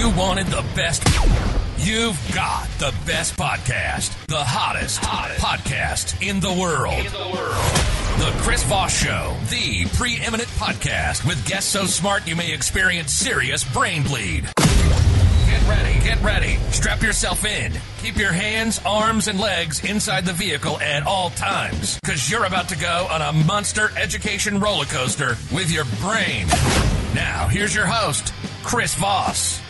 You wanted the best. You've got the best podcast, the hottest, hottest podcast in the world. In the world. The Chris Voss Show, the preeminent podcast with guests so smart you may experience serious brain bleed. Get ready, get ready. Strap yourself in. Keep your hands, arms, and legs inside the vehicle at all times, because you're about to go on a monster education roller coaster with your brain. Now, here's your host, Chris Voss.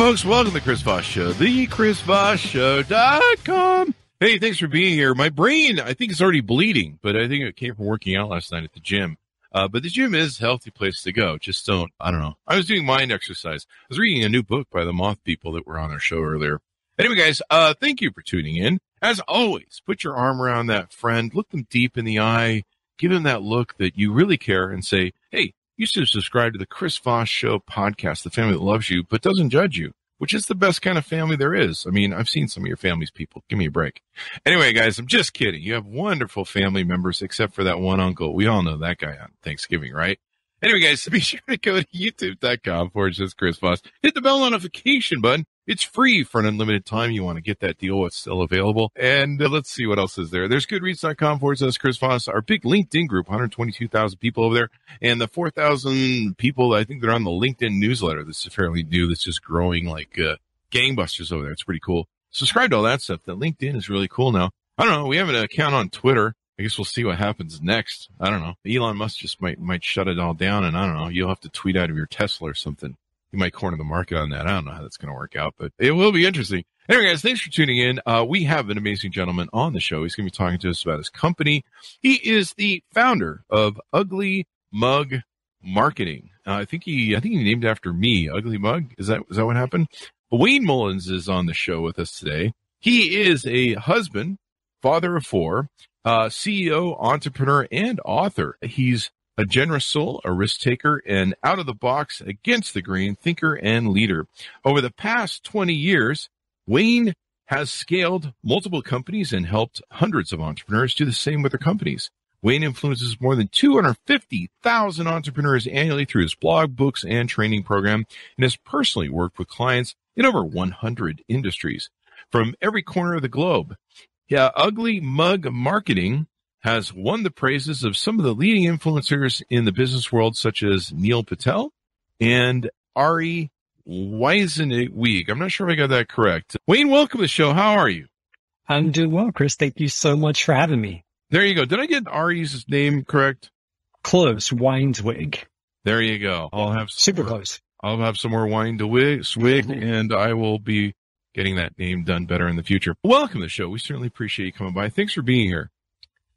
Folks, welcome to the Chris Voss Show, the ChrisVossShow.com. Hey, thanks for being here. My brain, I think, is already bleeding, but I think it came from working out last night at the gym. Uh, but the gym is a healthy place to go. Just don't, I don't know. I was doing mind exercise. I was reading a new book by the Moth people that were on our show earlier. Anyway, guys, uh, thank you for tuning in. As always, put your arm around that friend, look them deep in the eye, give them that look that you really care and say, you should subscribe to the Chris Voss Show podcast, the family that loves you, but doesn't judge you which is the best kind of family there is. I mean, I've seen some of your family's people. Give me a break. Anyway, guys, I'm just kidding. You have wonderful family members, except for that one uncle. We all know that guy on Thanksgiving, right? Anyway, guys, be sure to go to youtube.com forward slash Chris Voss. Hit the bell notification button. It's free for an unlimited time. You want to get that deal it's still available. And uh, let's see what else is there. There's goodreads.com forward slash Chris Voss, our big LinkedIn group, 122,000 people over there, and the 4,000 people I think they're on the LinkedIn newsletter. This is fairly new. That's just growing like uh, gangbusters over there. It's pretty cool. Subscribe to all that stuff. The LinkedIn is really cool now. I don't know. We have an account on Twitter. I guess we'll see what happens next. I don't know. Elon Musk just might might shut it all down, and I don't know. You'll have to tweet out of your Tesla or something you might corner the market on that. I don't know how that's going to work out, but it will be interesting. Anyway, guys, thanks for tuning in. Uh, we have an amazing gentleman on the show. He's going to be talking to us about his company. He is the founder of Ugly Mug Marketing. Uh, I think he, I think he named after me. Ugly Mug. Is that is that what happened? Wayne Mullins is on the show with us today. He is a husband, father of four, uh, CEO, entrepreneur, and author. He's a generous soul, a risk taker, and out of the box, against the grain thinker and leader. Over the past 20 years, Wayne has scaled multiple companies and helped hundreds of entrepreneurs do the same with their companies. Wayne influences more than 250,000 entrepreneurs annually through his blog, books, and training program, and has personally worked with clients in over 100 industries from every corner of the globe. Yeah, Ugly Mug Marketing has won the praises of some of the leading influencers in the business world, such as Neil Patel and Ari Weisenweg. I'm not sure if I got that correct. Wayne, welcome to the show. How are you? I'm doing well, Chris. Thank you so much for having me. There you go. Did I get Ari's name correct? Close, Weinzweig. There you go. I'll have super close. I'll have some more wine to wig, swig, mm-hmm. and I will be getting that name done better in the future. Welcome to the show. We certainly appreciate you coming by. Thanks for being here.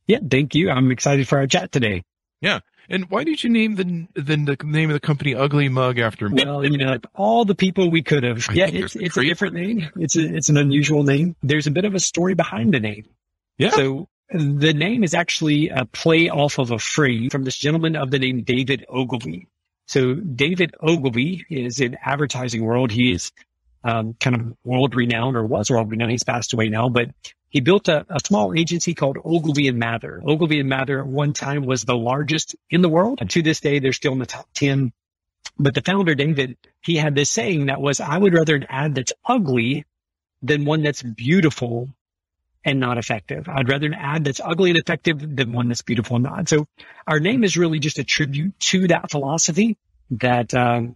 Yeah, thank you. I'm excited for our chat today. Yeah. And why did you name the, the, the name of the company Ugly Mug after me? Well, you know, all the people we could have. I yeah, it's it's a different name. It's a, it's an unusual name. There's a bit of a story behind the name. Yeah. So the name is actually a play off of a phrase from this gentleman of the name David Ogilvy. So David Ogilvy is in advertising world. He is um, kind of world renowned or was world renowned. He's passed away now, but he built a, a small agency called Ogilvy and Mather. Ogilvy and Mather at one time was the largest in the world. And to this day, they're still in the top 10. But the founder, David, he had this saying that was, I would rather an ad that's ugly than one that's beautiful and not effective. I'd rather an ad that's ugly and effective than one that's beautiful and not. So our name is really just a tribute to that philosophy that um,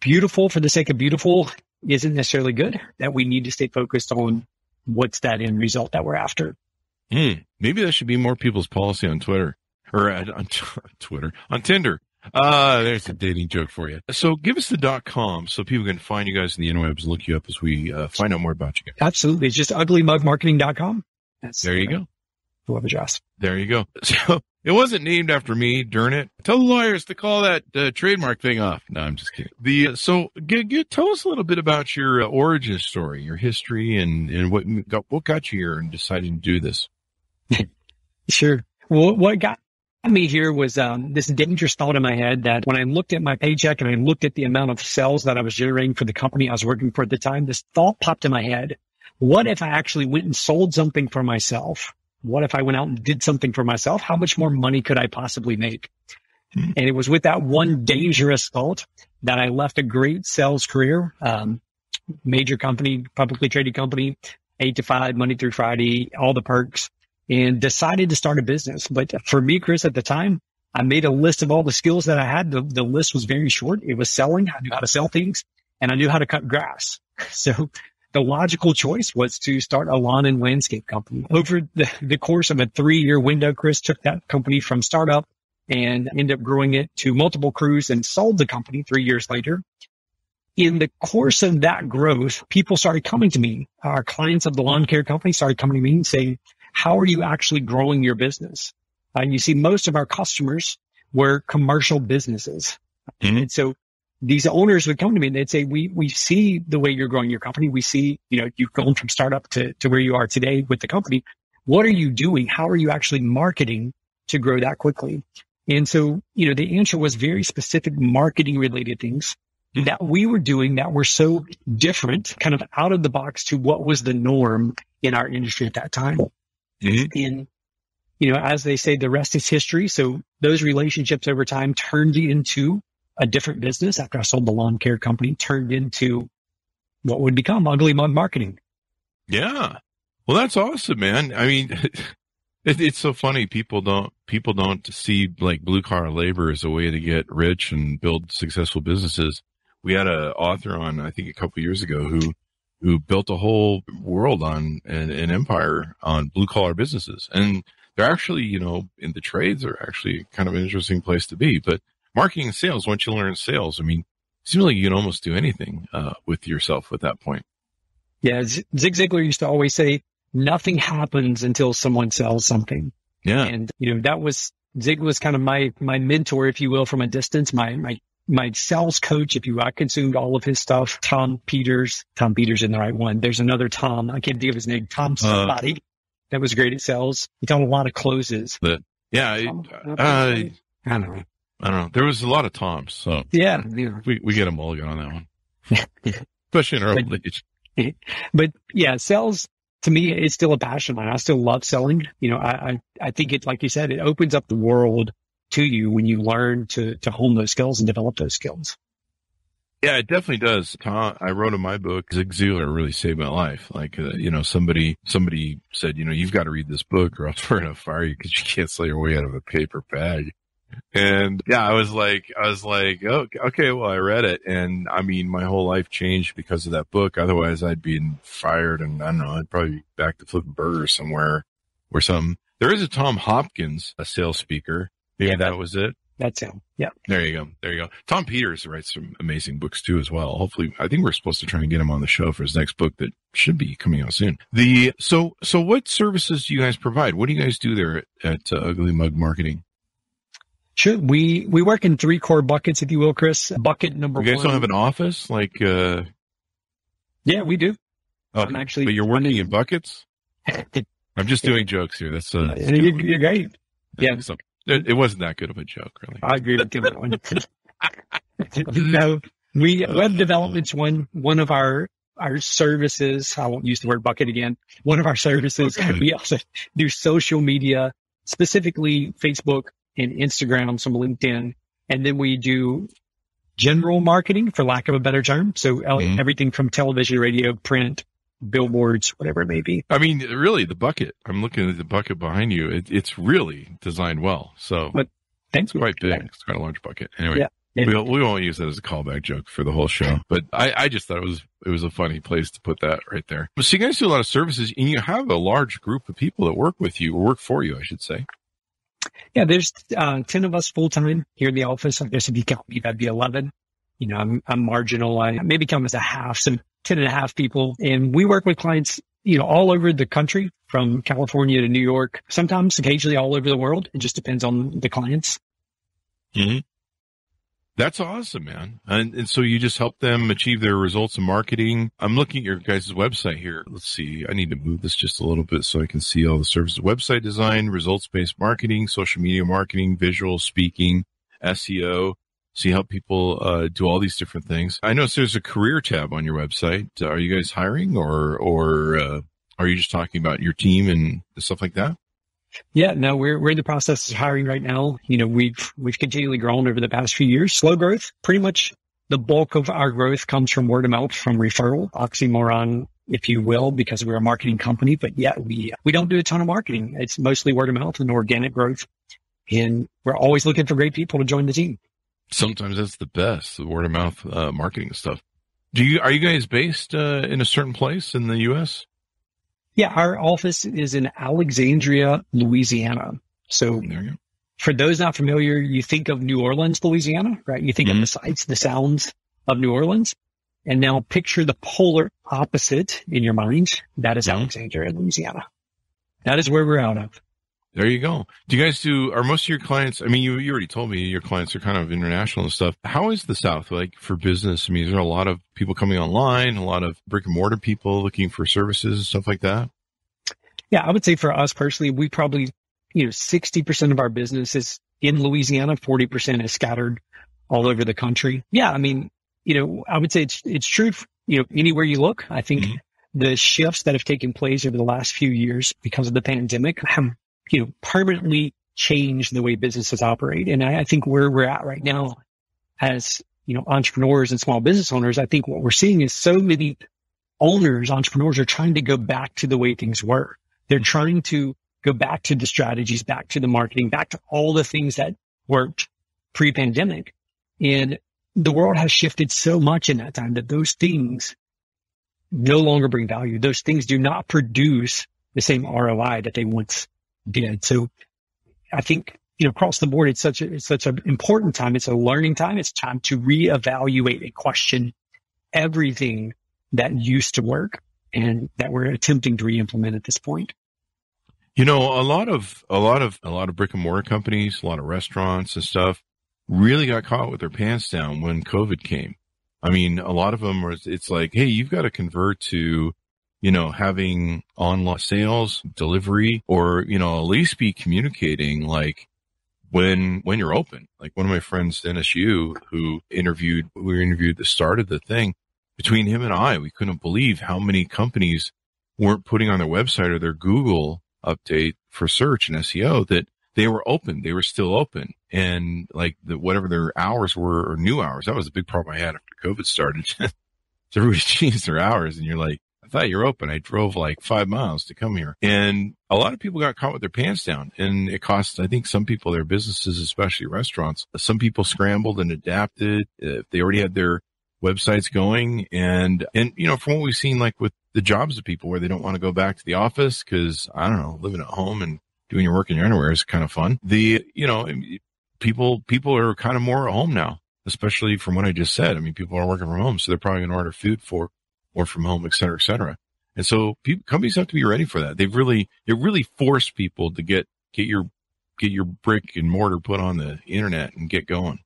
beautiful for the sake of beautiful isn't necessarily good, that we need to stay focused on what's that end result that we're after. Hmm. Maybe that should be more people's policy on Twitter or uh, on Twitter, on Tinder. Uh, there's a dating joke for you. So give us the dot com so people can find you guys in the interwebs and look you up as we uh, find out more about you guys. Absolutely. It's just uglymugmarketing.com. That's There you go. The web address. There you go. So it wasn't named after me, darn it. Tell the lawyers to call that uh, trademark thing off. No, I'm just kidding. The uh, so g g tell us a little bit about your uh, origin story, your history, and and what got what got you here and deciding to do this. Sure. Well, what got me here was um, this dangerous thought in my head that when I looked at my paycheck and I looked at the amount of sales that I was generating for the company I was working for at the time, this thought popped in my head. What if I actually went and sold something for myself? What if I went out and did something for myself? How much more money could I possibly make? Hmm. And it was with that one dangerous thought that I left a great sales career, um, major company, publicly traded company, eight to five, Monday through Friday, all the perks and decided to start a business. But for me, Chris, at the time, I made a list of all the skills that I had. The, the list was very short. It was selling. I knew how to sell things and I knew how to cut grass. So the logical choice was to start a lawn and landscape company. Over the, the course of a three year window, Chris took that company from startup and ended up growing it to multiple crews and sold the company three years later. In the course of that growth, people started coming to me. Our clients of the lawn care company started coming to me and saying, how are you actually growing your business? And you see most of our customers were commercial businesses. Mm-hmm. And so these owners would come to me and they'd say, we, we see the way you're growing your company. We see, you know, you've gone from startup to, to where you are today with the company. What are you doing? How are you actually marketing to grow that quickly? And so, you know, the answer was very specific marketing related things that we were doing that were so different, kind of out of the box to what was the norm in our industry at that time. Mm-hmm. And, you know, as they say, the rest is history. So those relationships over time turned into a different business after I sold the lawn care company, turned into what would become ugly mug marketing. Yeah. Well, that's awesome, man. I mean, it, it's so funny. People don't, people don't see like blue collar labor as a way to get rich and build successful businesses. We had an author on, I think a couple years ago who, who built a whole world on an, an empire on blue collar businesses. And they're actually, you know, in the trades are actually kind of an interesting place to be, but marketing and sales, once you learn sales, I mean, seems like you can almost do anything uh, with yourself at that point. Yeah, Zig Ziglar used to always say, "Nothing happens until someone sells something." Yeah, and you know that was Zig was kind of my my mentor, if you will, from a distance. My my my sales coach, if you will. I consumed all of his stuff. Tom Peters, Tom Peters in the right one. There's another Tom. I can't think of his name. Tom uh, somebody uh, that was great at sales. He taught a lot of closes. But yeah, Tom, uh, I don't know. I don't know. There was a lot of Toms, so yeah, we we get a mulligan on that one, especially in our old age. But yeah, sales to me is still a passion line. I still love selling. You know, I, I I think it, like you said, it opens up the world to you when you learn to to hone those skills and develop those skills. Yeah, it definitely does. Tom, I wrote in my book, Zig Ziglar really saved my life. Like, uh, you know, somebody, somebody said, you know, you've got to read this book or else we're going to fire you because you can't sell your way out of a paper bag. And yeah, I was like, I was like, oh, okay, well, I read it. And I mean, my whole life changed because of that book. Otherwise I'd been fired and I don't know, I'd probably be back to flipping burgers somewhere or something. There is a Tom Hopkins, a sales speaker. Maybe yeah, that, that was it. That's him. Yeah. There you go. There you go. Tom Peters writes some amazing books too, as well. Hopefully, I think we're supposed to try and get him on the show for his next book that should be coming out soon. The so so what services do you guys provide? What do you guys do there at, at uh, Ugly Mug Marketing? Sure. We, we work in three core buckets, if you will, Chris. Bucket number one. You guys one. don't have an office? Like, uh, yeah, we do. Oh, I'm actually, but you're working in buckets? I'm just doing jokes here. That's, uh, you're, you're great. Yeah. So, it, it, wasn't that good of a joke, really. I agree with you that one. no, we, web development's one, one of our, our services. I won't use the word bucket again. One of our services. Okay. We also do social media, specifically Facebook, and Instagram, some LinkedIn, and then we do general marketing, for lack of a better term. So mm-hmm. everything from television, radio, print, billboards, whatever it may be. I mean, really, the bucket. I'm looking at the bucket behind you. It, it's really designed well. So, but thanks. It's quite big. It's quite a large bucket. Anyway. Yeah. We, we won't use that as a callback joke for the whole show, but I, I just thought it was it was a funny place to put that right there. So you guys do a lot of services, and you have a large group of people that work with you or work for you, I should say. Yeah, there's uh, 10 of us full time here in the office. I guess if you count me, that'd be 11. You know, I'm, I'm marginal. I maybe count as a half, so 10 and a half people. And we work with clients, you know, all over the country from California to New York, sometimes occasionally all over the world. It just depends on the clients. Mm-hmm. That's awesome, man. And, and so you just help them achieve their results in marketing. I'm looking at your guys' website here. Let's see. I need to move this just a little bit so I can see all the services. Website design, results based marketing, social media marketing, visual speaking, SEO. So you help people uh, do all these different things. I know there's a career tab on your website. Are you guys hiring or, or, uh, are you just talking about your team and stuff like that? Yeah, no, we're we're in the process of hiring right now. You know, we've we've continually grown over the past few years. Slow growth, pretty much the bulk of our growth comes from word of mouth, from referral, oxymoron, if you will, because we're a marketing company. But yeah, we, we don't do a ton of marketing. It's mostly word of mouth and organic growth. And we're always looking for great people to join the team. Sometimes that's the best, the word of mouth uh, marketing stuff. Do you are you guys based uh, in a certain place in the U.S.? Yeah, our office is in Alexandria, Louisiana. So for those not familiar, you think of New Orleans, Louisiana, right? You think mm-hmm. of the sights, the sounds of New Orleans. And now picture the polar opposite in your mind. That is mm-hmm. Alexandria, Louisiana. That is where we're out of. There you go. Do you guys do, are most of your clients, I mean, you, you already told me your clients are kind of international and stuff. How is the South like for business? I mean, is there a lot of people coming online, a lot of brick and mortar people looking for services and stuff like that? Yeah, I would say for us personally, we probably, you know, 60% of our business is in Louisiana, 40% is scattered all over the country. Yeah. I mean, you know, I would say it's, it's true, you know, anywhere you look. I think mm-hmm. the shifts that have taken place over the last few years because of the pandemic have you know, permanently change the way businesses operate. And I, I think where we're at right now as, you know, entrepreneurs and small business owners, I think what we're seeing is so many owners, entrepreneurs are trying to go back to the way things were. They're trying to go back to the strategies, back to the marketing, back to all the things that worked pre-pandemic. And the world has shifted so much in that time that those things no longer bring value. Those things do not produce the same ROI that they once did. So I think, you know, across the board, it's such a, it's such an important time. It's a learning time. It's time to reevaluate and question everything that used to work and that we're attempting to re-implement at this point. You know, a lot of, a lot of, a lot of brick and mortar companies, a lot of restaurants and stuff really got caught with their pants down when COVID came. I mean, a lot of them are, it's like, Hey, you've got to convert to you know, having online sales, delivery, or, you know, at least be communicating like when, when you're open. Like one of my friends, Dennis Yu, who interviewed, we interviewed the start of the thing between him and I, we couldn't believe how many companies weren't putting on their website or their Google update for search and SEO that they were open. They were still open. And like the, whatever their hours were or new hours, that was a big problem I had after COVID started. so everybody changed their hours and you're like, I thought you're open. I drove like five miles to come here. And a lot of people got caught with their pants down and it cost, I think some people, their businesses, especially restaurants, some people scrambled and adapted. If they already had their websites going and, and, you know, from what we've seen, like with the jobs of people where they don't want to go back to the office because I don't know, living at home and doing your work in your underwear is kind of fun. The, you know, people, people are kind of more at home now, especially from what I just said. I mean, people are working from home, so they're probably going to order food for or from home, et cetera, et cetera. And so people, companies have to be ready for that. They've really, it really forced people to get, get your, get your brick and mortar put on the internet and get going.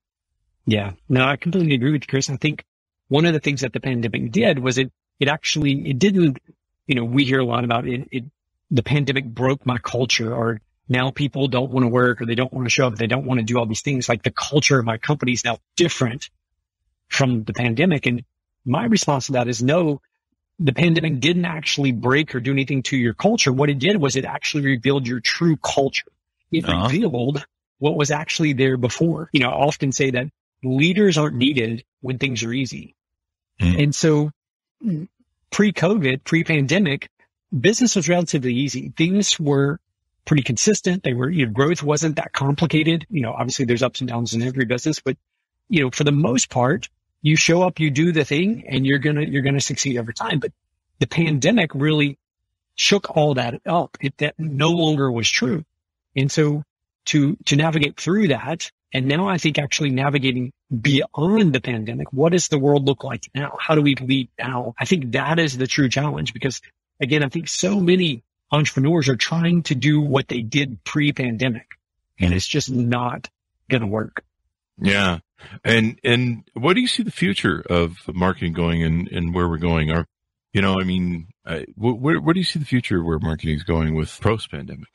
Yeah, no, I completely agree with you, Chris. I think one of the things that the pandemic did was it, it actually, it didn't, you know, we hear a lot about it. it the pandemic broke my culture or now people don't want to work or they don't want to show up. They don't want to do all these things. Like the culture of my company is now different from the pandemic. And my response to that is no, the pandemic didn't actually break or do anything to your culture. What it did was it actually revealed your true culture. It uh-huh. revealed what was actually there before. You know, I often say that leaders aren't needed when things are easy. Mm. And so pre-COVID, pre-pandemic, business was relatively easy. Things were pretty consistent. They were, you know, growth wasn't that complicated. You know, obviously there's ups and downs in every business, but you know, for the most part, you show up, you do the thing and you're going to, you're going to succeed every time. But the pandemic really shook all that up. It, that no longer was true. And so to, to navigate through that, and now I think actually navigating beyond the pandemic, what does the world look like now? How do we lead now? I think that is the true challenge because again, I think so many entrepreneurs are trying to do what they did pre pandemic and it's just not going to work. Yeah. And and what do you see the future of marketing going and, and where we're going? Are you know, I mean, uh, where where do you see the future where marketing is going with post pandemic?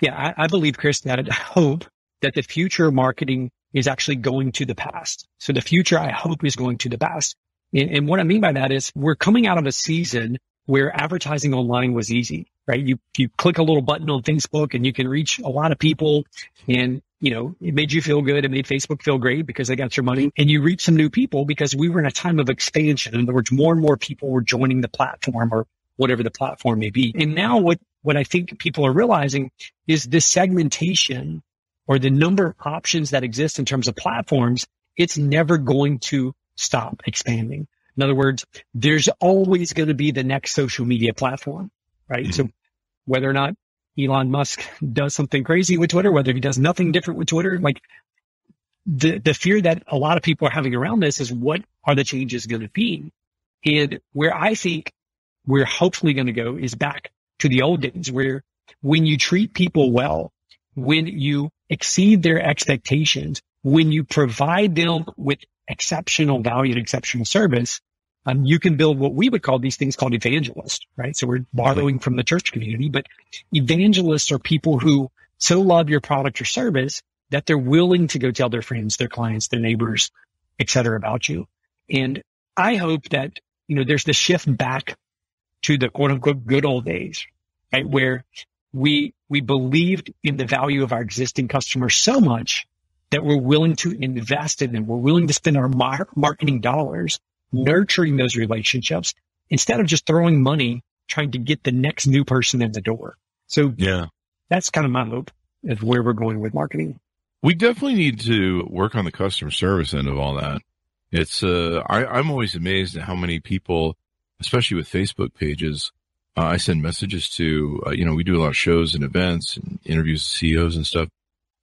Yeah, I, I believe, Chris, that I hope that the future marketing is actually going to the past. So the future, I hope, is going to the past. And, and what I mean by that is we're coming out of a season where advertising online was easy, right? You, you click a little button on Facebook and you can reach a lot of people and you know, it made you feel good. It made Facebook feel great because they got your money and you reached some new people because we were in a time of expansion. In other words, more and more people were joining the platform or whatever the platform may be. And now what, what I think people are realizing is this segmentation or the number of options that exist in terms of platforms, it's never going to stop expanding. In other words, there's always going to be the next social media platform, right? Mm-hmm. So whether or not Elon Musk does something crazy with Twitter, whether he does nothing different with Twitter, like the, the fear that a lot of people are having around this is what are the changes going to be? And where I think we're hopefully going to go is back to the old days where when you treat people well, when you exceed their expectations, when you provide them with exceptional value and exceptional service, um, you can build what we would call these things called evangelists, right? So we're borrowing from the church community, but evangelists are people who so love your product or service that they're willing to go tell their friends, their clients, their neighbors, et cetera about you. And I hope that, you know, there's the shift back to the quote unquote good old days, right? Where we, we believed in the value of our existing customers so much that we're willing to invest in them. We're willing to spend our mar- marketing dollars nurturing those relationships instead of just throwing money trying to get the next new person in the door. So yeah, that's kind of my hope of where we're going with marketing. We definitely need to work on the customer service end of all that. It's, uh, I, I'm always amazed at how many people, especially with Facebook pages, uh, I send messages to, uh, you know, we do a lot of shows and events and interviews with CEOs and stuff.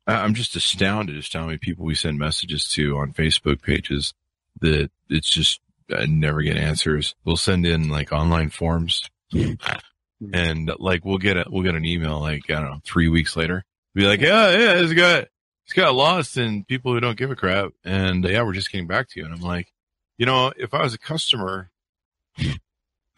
I'm just astounded as to how many people we send messages to on Facebook pages that it's just I never get answers. We'll send in like online forms and like we'll get a, we'll get an email like, I don't know, three weeks later. Be like, yeah, yeah, it's got, it's got lost in people who don't give a crap. And yeah, we're just getting back to you. And I'm like, you know, if I was a customer, I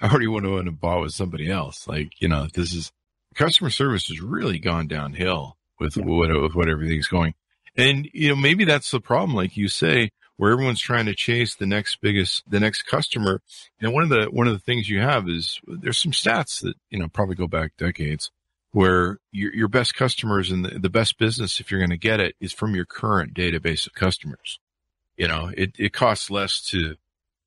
already want would have bought with somebody else. Like, you know, this is customer service has really gone downhill with yeah. what, with what everything's going. And, you know, maybe that's the problem. Like you say, where everyone's trying to chase the next biggest, the next customer. And one of the, one of the things you have is there's some stats that, you know, probably go back decades where your, your best customers and the, the best business, if you're going to get it, is from your current database of customers. You know, it, it costs less to,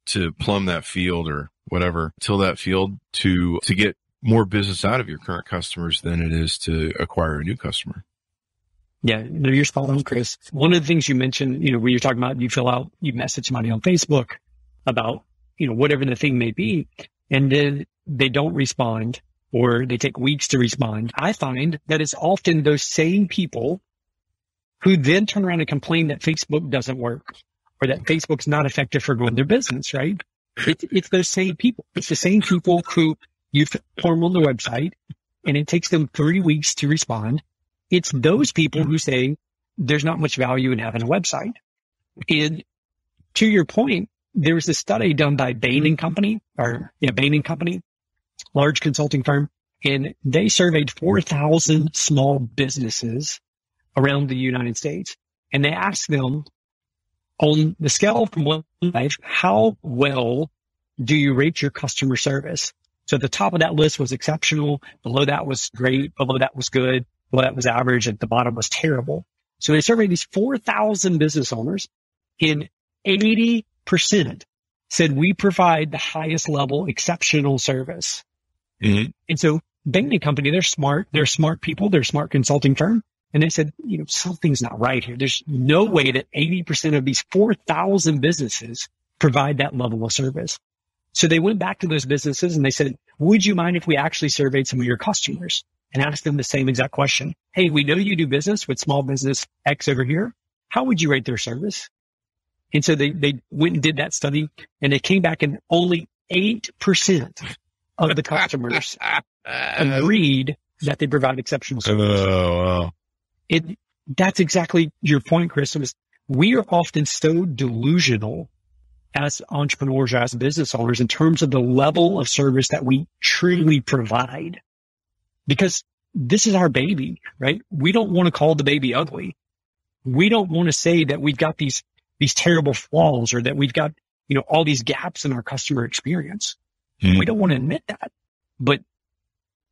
to plumb that field or whatever, till that field to, to get more business out of your current customers than it is to acquire a new customer. Yeah, no, you're spot on, Chris. One of the things you mentioned, you know, when you're talking about you fill out, you message somebody on Facebook about, you know, whatever the thing may be, and then they don't respond or they take weeks to respond. I find that it's often those same people who then turn around and complain that Facebook doesn't work or that Facebook's not effective for growing their business, right? It's, it's those same people. It's the same people who you form on the website and it takes them three weeks to respond it's those people who say there's not much value in having a website. And to your point, there was a study done by Bain and Company or yeah, Bain and Company, large consulting firm, and they surveyed 4,000 small businesses around the United States. And they asked them on the scale from one to five, how well do you rate your customer service? So the top of that list was exceptional. Below that was great. Below that was good. Well, that was average. At the bottom was terrible. So they surveyed these 4,000 business owners and 80% said we provide the highest level exceptional service. Mm-hmm. And so Bain Company, they're smart. They're smart people. They're a smart consulting firm. And they said, you know, something's not right here. There's no way that 80% of these 4,000 businesses provide that level of service. So they went back to those businesses and they said, would you mind if we actually surveyed some of your customers? And ask them the same exact question. Hey, we know you do business with small business X over here. How would you rate their service? And so they, they went and did that study and they came back and only 8% of the customers agreed that they provide exceptional service. Oh, wow. It, that's exactly your point, Chris. Was we are often so delusional as entrepreneurs, as business owners in terms of the level of service that we truly provide because this is our baby, right? We don't want to call the baby ugly. We don't want to say that we've got these, these terrible flaws or that we've got, you know, all these gaps in our customer experience. Hmm. We don't want to admit that, but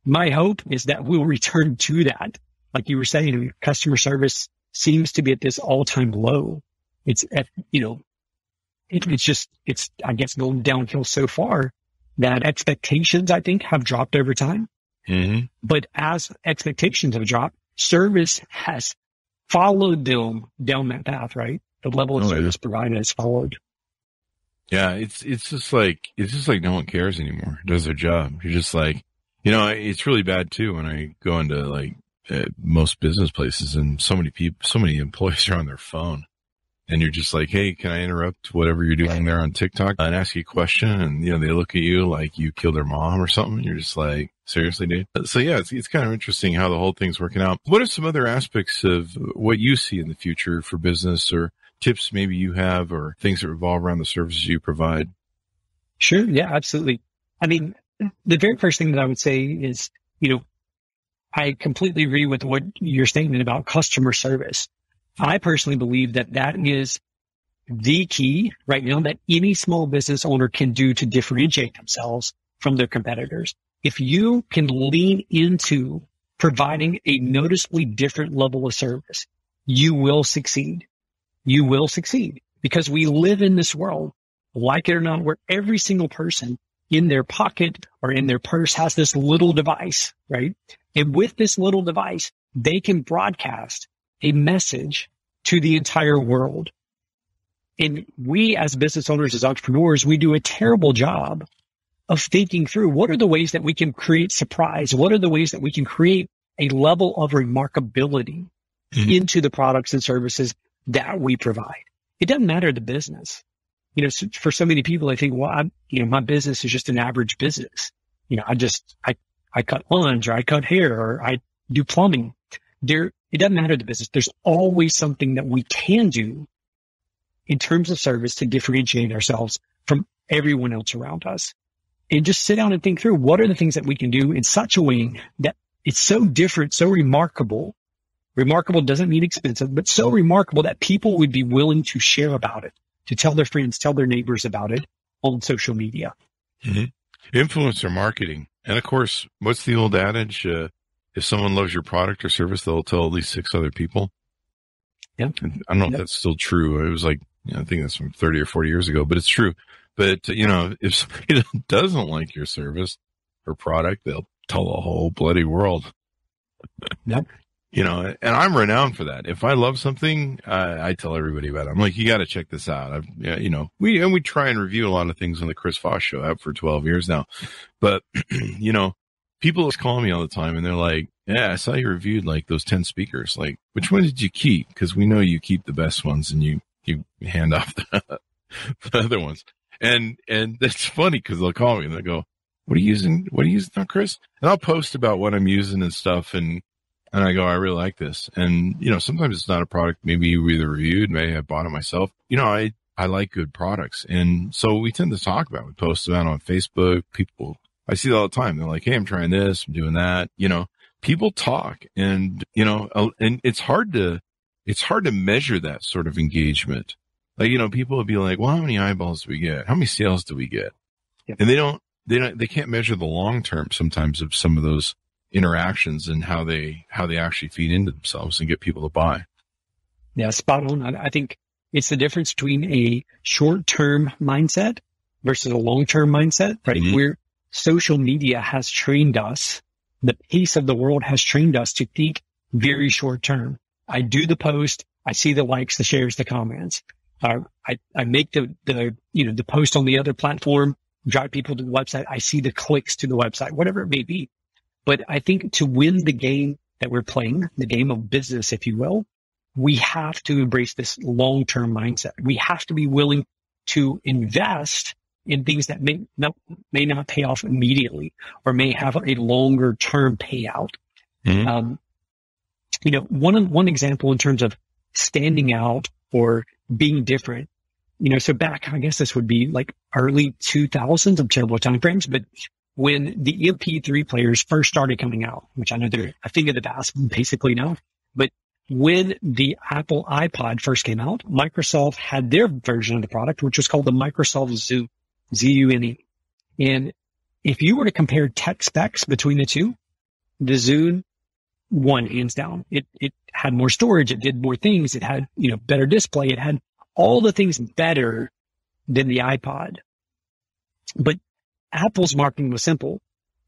my hope is that we'll return to that. Like you were saying, customer service seems to be at this all time low. It's at, you know, it, it's just, it's, I guess, going downhill so far that expectations, I think, have dropped over time. Mm-hmm. But as expectations have dropped, service has followed them down that path, right? The level of service provided has followed. Yeah, it's it's just like it's just like no one cares anymore. Does their job. You're just like, you know, it's really bad too when I go into like uh, most business places and so many people, so many employees are on their phone, and you're just like, hey, can I interrupt whatever you're doing there on TikTok and ask you a question? And you know, they look at you like you killed their mom or something. You're just like, seriously, dude. So yeah, it's it's kind of interesting how the whole thing's working out. What are some other aspects of what you see in the future for business or tips maybe you have or things that revolve around the services you provide? Sure. Yeah, absolutely. I mean, the very first thing that I would say is, you know, I completely agree with what you're saying about customer service. I personally believe that that is the key right now that any small business owner can do to differentiate themselves from their competitors. If you can lean into providing a noticeably different level of service, you will succeed. You will succeed because we live in this world, like it or not, where every single person in their pocket or in their purse has this little device, right? And with this little device, they can broadcast a message to the entire world. And we as business owners, as entrepreneurs, we do a terrible job of thinking through what are the ways that we can create surprise? What are the ways that we can create a level of remarkability Mhm. into the products and services that we provide? It doesn't matter the business. You know, so for so many people, I think, well, I'm, you know, my business is just an average business. You know, I just, I, I cut lawns or I cut hair or I do plumbing. There, it doesn't matter the business. There's always something that we can do in terms of service to differentiate ourselves from everyone else around us. And just sit down and think through what are the things that we can do in such a way that it's so different, so remarkable. Remarkable doesn't mean expensive, but so remarkable that people would be willing to share about it, to tell their friends, tell their neighbors about it on social media. Influencer marketing. And of course, what's the old adage? Uh, if someone loves your product or service, they'll tell at least six other people. Yeah. And I don't know Yep. if that's still true. It was like, you know, I think that's from 30 or 40 years ago, but it's true. But, you know, if somebody doesn't like your service or product, they'll tell the whole bloody world. Yep. You know, and I'm renowned for that. If I love something, I, I tell everybody about it. I'm like, you got to check this out. I've, you know, we, and we try and review a lot of things on the Chris Voss show out for 12 years now. But, you know, people just call me all the time and they're like, yeah, I saw you reviewed like those 10 speakers. Like, which one did you keep? Cause we know you keep the best ones and you, you hand off the, the other ones. And, and that's funny because they'll call me and they'll go, what are you using? What are you using now, Chris? And I'll post about what I'm using and stuff. And, and I go, I really like this. And, you know, sometimes it's not a product maybe you either reviewed, maybe I bought it myself. You know, I, I like good products. And so we tend to talk about, it. we post about on Facebook. People, I see it all the time. They're like, Hey, I'm trying this, I'm doing that. You know, people talk and, you know, and it's hard to, it's hard to measure that sort of engagement. Like, you know, people would be like, well, how many eyeballs do we get? How many sales do we get? Yep. And they don't, they don't, they can't measure the long term sometimes of some of those interactions and how they, how they actually feed into themselves and get people to buy. Yeah, spot on. I, think it's the difference between a short-term mindset versus a long-term mindset, right? Mhm. Where social media has trained us, the pace of the world has trained us to think very short-term. I do the post, I see the likes, the shares, the comments. Uh, I, I make the, the, you know, the post on the other platform, drive people to the website. I see the clicks to the website, whatever it may be. But I think to win the game that we're playing, the game of business, if you will, we have to embrace this long-term mindset. We have to be willing to invest in things that may not, may not pay off immediately or may have a longer term payout. Mhm. Um, you know, one, one example in terms of standing out or being different, you know, so back, I guess this would be like early 2000s. I'm terrible with time frames, but when the MP3 players first started coming out, which I know they're a thing of the past basically now, but when the Apple iPod first came out, Microsoft had their version of the product, which was called the Microsoft Zune, Z-U-N-E. And if you were to compare tech specs between the two, the Zune one hands down. It, it had more storage. It did more things. It had, you know, better display. It had all the things better than the iPod. But Apple's marketing was simple.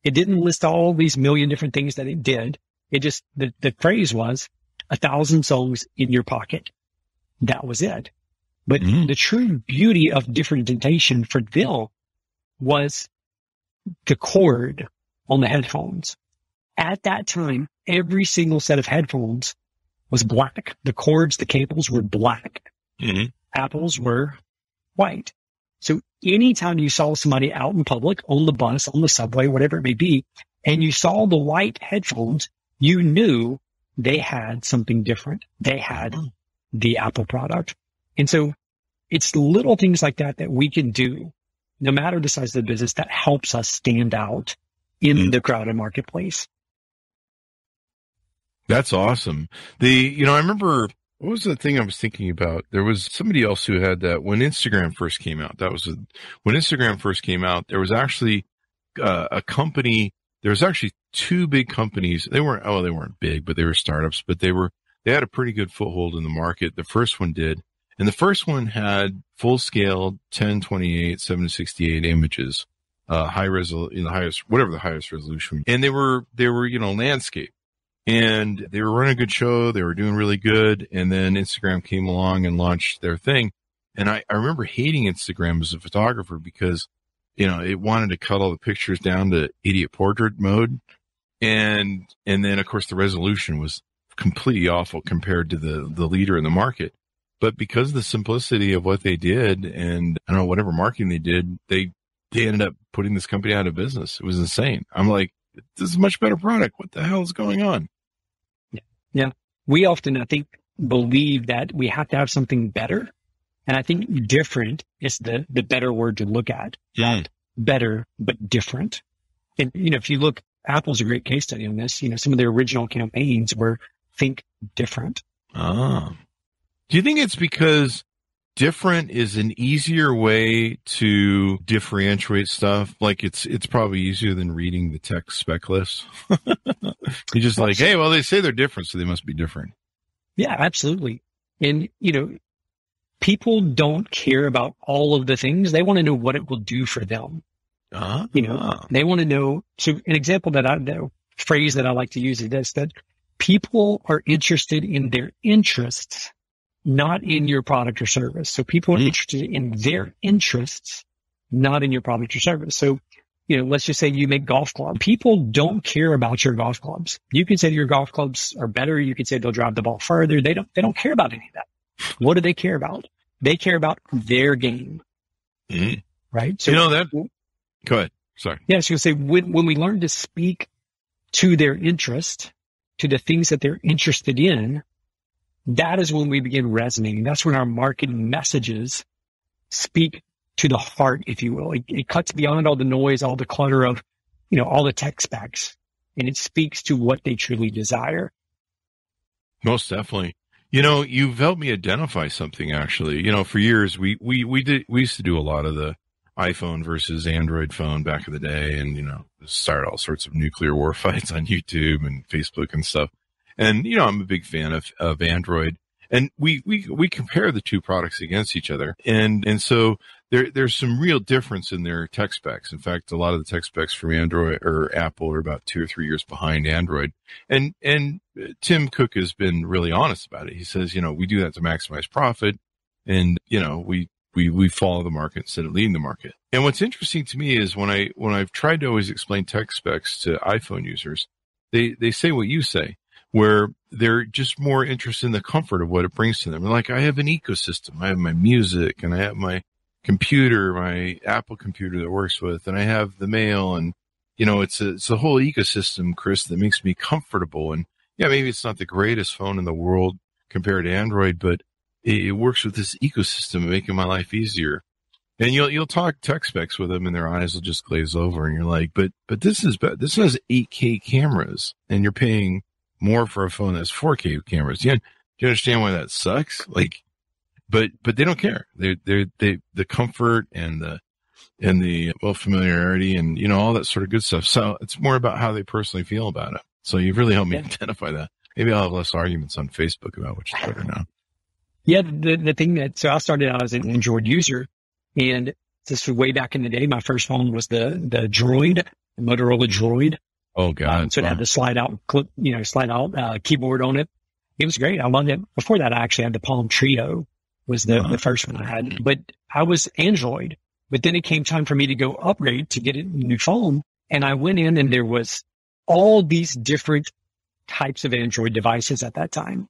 It didn't list all these million different things that it did. It just, the, the phrase was a thousand songs in your pocket. That was it. But Mm. the true beauty of differentiation for them was the cord on the headphones. At that time, every single set of headphones was black. The cords, the cables were black. Mhm. Apples were white. So anytime you saw somebody out in public, on the bus, on the subway, whatever it may be, and you saw the white headphones, you knew they had something different. They had the Apple product. And so it's little things like that that we can do, no matter the size of the business, that helps us stand out in Mm. the crowded marketplace. That's awesome. The you know I remember what was the thing I was thinking about? There was somebody else who had that when Instagram first came out. That was a, when Instagram first came out. There was actually uh, a company. There was actually two big companies. They weren't oh they weren't big, but they were startups. But they were they had a pretty good foothold in the market. The first one did, and the first one had full scale 1028 768 images, uh, high resolution, the highest whatever the highest resolution, and they were they were you know landscape and they were running a good show. They were doing really good. And then Instagram came along and launched their thing. And I, I remember hating Instagram as a photographer because, you know, it wanted to cut all the pictures down to idiot portrait mode. And, and then of course the resolution was completely awful compared to the, the leader in the market. But because of the simplicity of what they did and I don't know, whatever marketing they did, they, they ended up putting this company out of business. It was insane. I'm like, this is a much better product. What the hell is going on? We often, I think, believe that we have to have something better. And I think different is the, the better word to look at. Yeah. Better, but different. And, you know, if you look, Apple's a great case study on this. You know, some of their original campaigns were think different. Ah. Do you think it's because different is an easier way to differentiate stuff? Like it's it's probably easier than reading the tech spec list. You're just like, hey, well, they say they're different, so they must be different. Yeah, absolutely. And, you know, people don't care about all of the things. They want to know what it will do for them. Ah. You know, they want to know. So an example that I know, phrase that I like to use is this, that people are interested in their interests, not in your product or service. So people are Mm. interested in their interests, not in your product or service. So, you know, let's just say you make golf clubs. People don't care about your golf clubs. You can say your golf clubs are better. You can say they'll drive the ball further. They don't, they don't care about any of that. What do they care about? They care about their game, Mhm. right? So you know that? Go ahead. Sorry. yeah, so you say when, when we learn to speak to their interest, to the things that they're interested in, that is when we begin resonating. That's when our marketing messages speak to the heart, if you will. It, it cuts beyond all the noise, all the clutter of, you know, all the tech specs and it speaks to what they truly desire. Most definitely. You know, you've helped me identify something actually. You know, for years we we we did we used to do a lot of the iPhone versus Android phone back in the day and you know, start all sorts of nuclear war fights on YouTube and Facebook and stuff. And you know, I'm a big fan of of Android. And we we we compare the two products against each other. And and so there there's some real difference in their tech specs. In fact, a lot of the tech specs from Android or Apple are about 2 or 3 years behind Android. And and Tim Cook has been really honest about it. He says, you know, we do that to maximize profit and you know, we we we follow the market instead of leading the market. And what's interesting to me is when I when I've tried to always explain tech specs to iPhone users, they they say what you say, where they're just more interested in the comfort of what it brings to them. They're like, I have an ecosystem. I have my music and I have my computer, my Apple computer that works with, and I have the mail and you know, it's a it's a whole ecosystem, Chris, that makes me comfortable. And yeah, maybe it's not the greatest phone in the world compared to Android, but it, it works with this ecosystem, of making my life easier. And you'll you'll talk tech specs with them, and their eyes will just glaze over, and you're like, but but this is this has 8K cameras, and you're paying more for a phone that's 4K cameras. Do you, do you understand why that sucks? Like, but but they don't care. They they they the comfort and the and the well familiarity and you know all that sort of good stuff. So it's more about how they personally feel about it. So you've really helped me Yeah. identify that. Maybe I'll have less arguments on Facebook about which is better now. Yeah, the the thing that so I started out as an Android user, and this was way back in the day. My first phone was the the Droid, the Motorola Droid. Oh God. so it had the slide out clip, you know, slide out uh, keyboard on it. It was great. I loved it. Before that, I actually had the Palm Treo was the, Wow. the first one I had, but I was Android. But then it came time for me to go upgrade to get a new phone. And I went in and there was all these different types of Android devices at that time.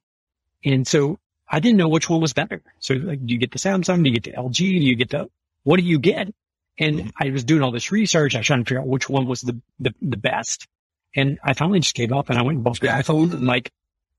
And so I didn't know which one was better. So like, do you get the Samsung? Do you get the LG? Do you get the, what do you get? And I was doing all this research. I was trying to figure out which one was the, the, the best. And I finally just gave up and I went and bought the iPhone and like,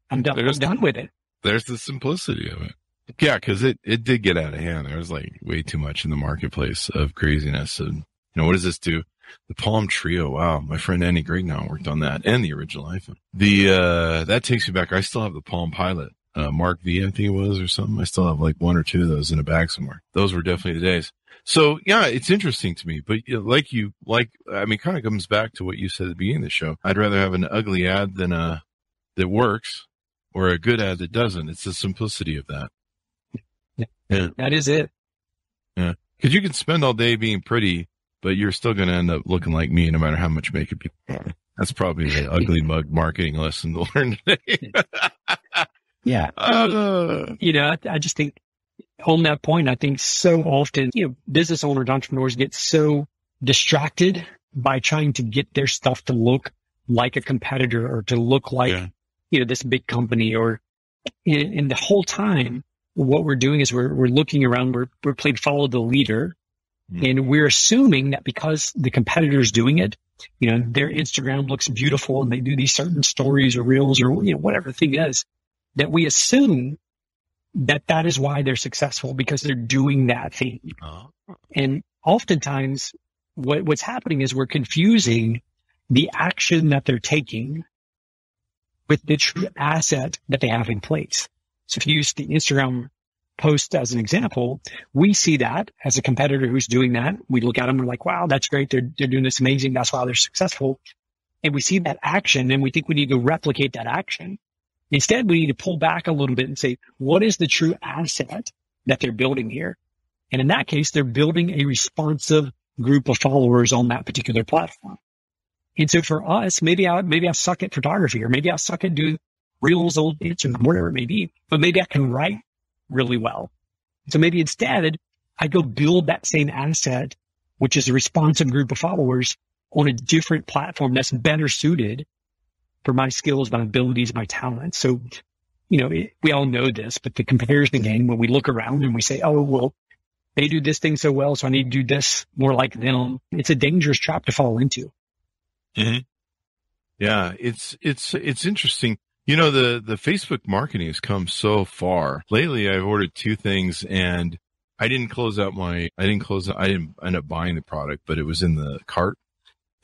I'm done, I'm done with it. There's the simplicity of it. Yeah, because it, it did get out of hand. There was like way too much in the marketplace of craziness. And, you know, what does this do? The Palm Treo. Wow. My friend Andy Grignon worked on that and the original iPhone. The, uh, that takes me back. I still have the Palm Pilot, uh, Mark V, I think it was or something. I still have like one or two of those in a bag somewhere. Those were definitely the days. So yeah, it's interesting to me, but you know, like you, like, I mean, kind of comes back to what you said at the beginning of the show. I'd rather have an ugly ad than a, that works or a good ad that doesn't. It's the simplicity of that. That is it. Yeah. Because you can spend all day being pretty, but you're still going to end up looking like me no matter how much makeup you. That's probably the ugly mug marketing lesson to learn today. Yeah. Uh, you know, I, I just think on that point, I think so often, you know, business owners, entrepreneurs get so distracted by trying to get their stuff to look like a competitor or to look like, Yeah. you know, this big company or, and, and the whole time, what we're doing is we're, we're looking around, we're, we're playing follow the leader Hmm. and we're assuming that because the competitor's doing it, you know, their Instagram looks beautiful and they do these certain stories or reels or, you know, whatever the thing is, that we assume that that is why they're successful because they're doing that thing. oh, And oftentimes what, what's happening is we're confusing the action that they're taking with the true asset that they have in place. So if you use the Instagram post as an example, we see that as a competitor who's doing that. We look at them, and we're like, wow, that's great. They're, they're doing this amazing. That's why they're successful. And we see that action and we think we need to replicate that action. Instead, we need to pull back a little bit and say, what is the true asset that they're building here? And in that case, they're building a responsive group of followers on that particular platform. And so for us, maybe I, maybe I suck at photography or maybe I suck at doing reels on Instagram, whatever it may be, but maybe I can write really well. So maybe instead I go build that same asset, which is a responsive group of followers on a different platform that's better suited for my skills, my abilities, my talents. So, you know, we all know this, but the comparison game, when we look around and we say, oh, well, they do this thing so well, so I need to do this more like them. It's a dangerous trap to fall into. Mm-hmm. yeah, it's it's it's interesting. You know, the the Facebook marketing has come so far. Lately, I've ordered two things, and I didn't close out my. I didn't close. I didn't end up buying the product, but it was in the cart,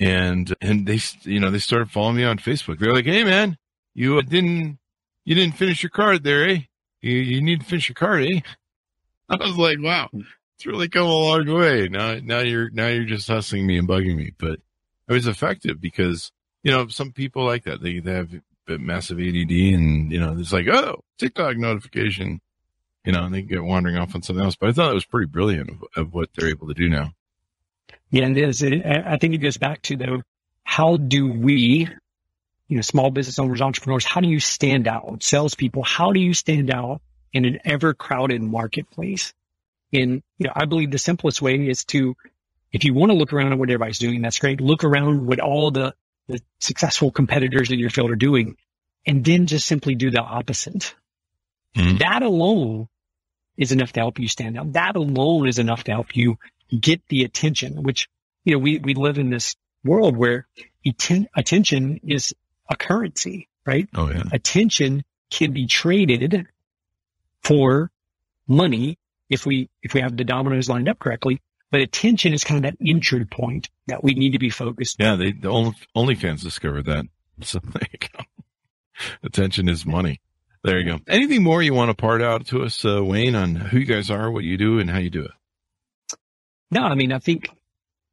and and they you know they started following me on Facebook. They're like, "Hey, man, you didn't you didn't finish your card there, eh? You you need to finish your card, eh?" I was like, "Wow, it's really come a long way." Now now you're now you're just hustling me and bugging me, but it was effective because you know some people like that. They they have massive ADD, and you know it's like, "Oh, TikTok notification." You know, and they get wandering off on something else. But I thought it was pretty brilliant of, of what they're able to do now. Yeah, it is. It, I think it goes back to though, how do we, you know, small business owners, entrepreneurs, how do you stand out? Salespeople, how do you stand out in an ever crowded marketplace? And, you know, I believe the simplest way is to, if you want to look around at what everybody's doing, that's great. Look around what all the, the successful competitors in your field are doing and then just simply do the opposite. Mhm. That alone is enough to help you stand out. That alone is enough to help you get the attention, which, you know, we, we live in this world where atten- attention is a currency, right? Oh yeah, Attention can be traded for money if we, if we have the dominoes lined up correctly. But attention is kind of that entry point that we need to be focused. yeah. They the only OnlyFans discovered that. So there you go. Attention is money. There you go. Anything more you want to part out to us, uh, Wayne, on who you guys are, what you do, and how you do it? No, I mean, I think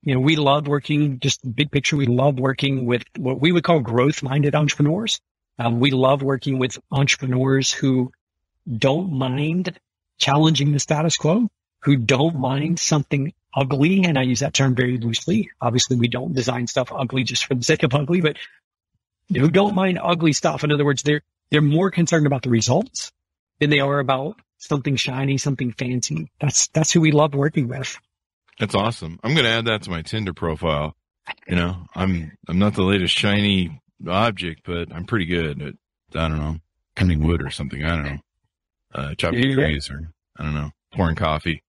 you know, we love working just big picture. We love working with what we would call growth minded entrepreneurs. Um, we love working with entrepreneurs who don't mind challenging the status quo, who don't mind something ugly. And I use that term very loosely. Obviously, we don't design stuff ugly just for the sake of ugly, but who don't mind ugly stuff. In other words, they're, they're more concerned about the results than they are about something shiny, something fancy. That's, that's who we love working with. That's awesome. I'm going to add that to my Tinder profile. You know, I'm, I'm not the latest shiny object, but I'm pretty good at, I don't know, cutting wood or something. I don't know, uh, chopping Yeah. trees or I don't know, pouring coffee.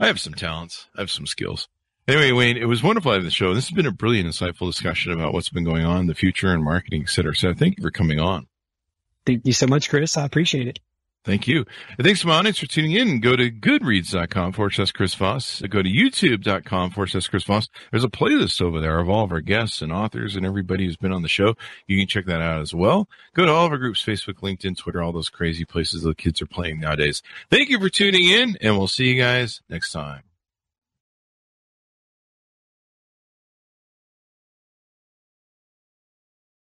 I have some talents. I have some skills. Anyway, Wayne, it was wonderful having the show. This has been a brilliant, insightful discussion about what's been going on, the future and marketing, et cetera. So thank you for coming on. Thank you so much, Chris. I appreciate it. Thank you. And thanks to my audience for tuning in. Go to goodreads.com forward slash Chris Voss. Go to youtube.com forward slash Chris Voss. There's a playlist over there of all of our guests and authors and everybody who's been on the show. You can check that out as well. Go to all of our groups, Facebook, LinkedIn, Twitter, all those crazy places the kids are playing nowadays. Thank you for tuning in and we'll see you guys next time.